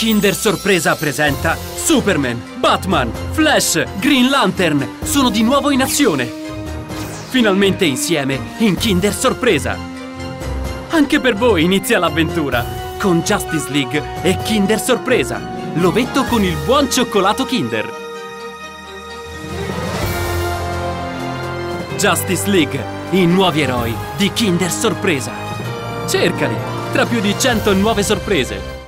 Kinder Sorpresa presenta Superman, Batman, Flash, Green Lantern sono di nuovo in azione. Finalmente insieme in Kinder Sorpresa. Anche per voi inizia l'avventura con Justice League e Kinder Sorpresa. L'ovetto con il buon cioccolato Kinder. Justice League, i nuovi eroi di Kinder Sorpresa. Cercali tra più di 100 nuove sorprese.